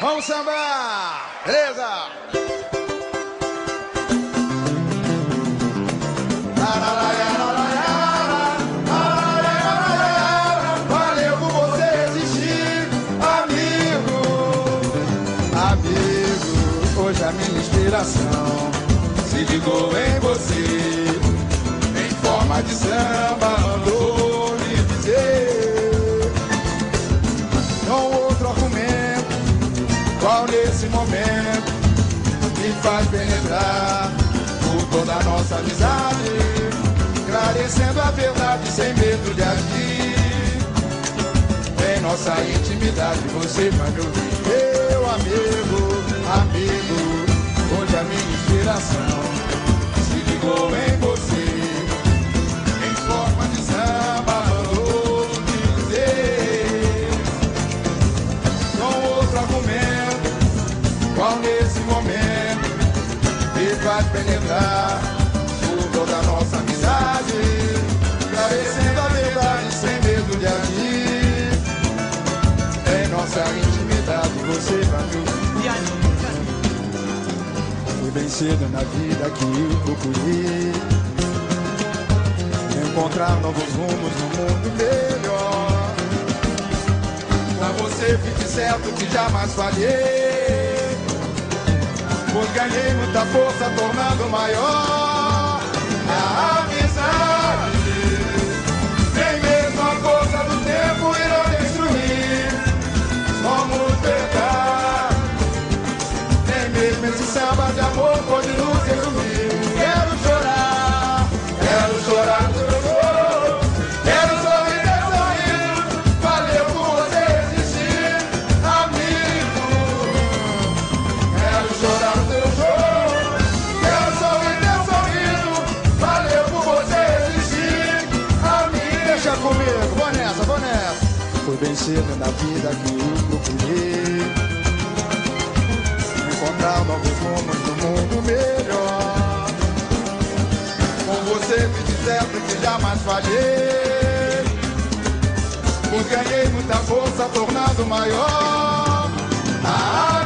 Vamos sambar! Beleza? Valeu por você existir, amigo. Amigo, hoje a minha inspiração se ligou em você. Em forma de samba, mandou me dizer. Com outro qual nesse momento me faz penetrar por toda a nossa amizade, esclarecendo a verdade sem medo de agir. Em nossa intimidade você vai me ouvir, nesse momento me faz penetrar por toda a nossa amizade, esclarecendo a verdade sem medo de agir. Em nossa intimidade você vai me ouvir. Foi bem cedo na vida que eu procurei encontrar novos rumos no mundo melhor. Pra você fique certo que jamais falhei. Pois ganhei muita força, tornando maior bem na vida que eu procurei encontrar novos rumos no mundo melhor. Com você fiz certo que jamais falhei. Pois ganhei muita força, tornando maior a